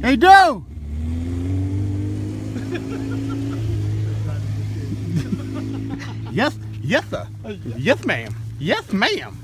Hey, Doe! yes, yes, sir. Yes, ma'am. Yes, ma'am.